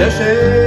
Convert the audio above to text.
Deixei